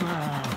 Ah.